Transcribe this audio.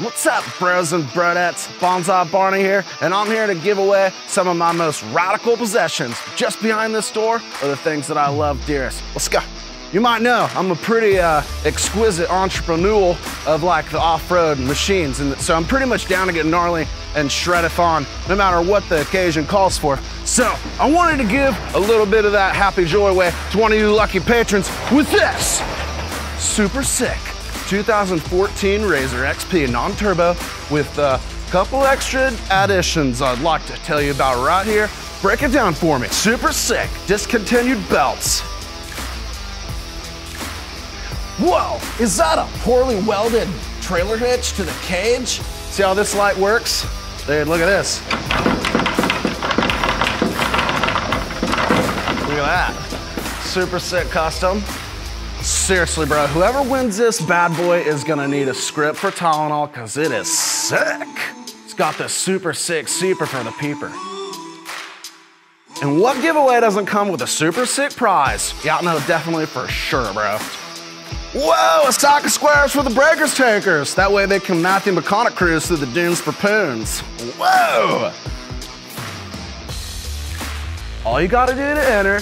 What's up, bros and brodettes? Bonzai Barny here, and I'm here to give away some of my most radical possessions. Just behind this door are the things that I love dearest. Let's go. You might know I'm a pretty uh, exquisite entrepreneur of like the off-road machines, and so I'm pretty much down to get gnarly and shred it on, no matter what the occasion calls for. So I wanted to give a little bit of that happy joy away to one of you lucky patrons with this super sick 2014 RZR XP non-turbo with a couple extra additions I'd like to tell you about right here. Break it down for me. Super sick discontinued belts. Whoa, is that a poorly welded trailer hitch to the cage? See how this light works? Dude, look at this. Look at that. Super sick custom. Seriously, bro, whoever wins this bad boy is gonna need a script for Tylenol because it is sick. It's got the super sick super for the peeper. And what giveaway doesn't come with a super sick prize? Yeah, no, definitely for sure, bro. Whoa, a stack of squares for the breakers takers. That way they can Matthew McConaughey cruise through the dunes for poons. Whoa! All you gotta do to enter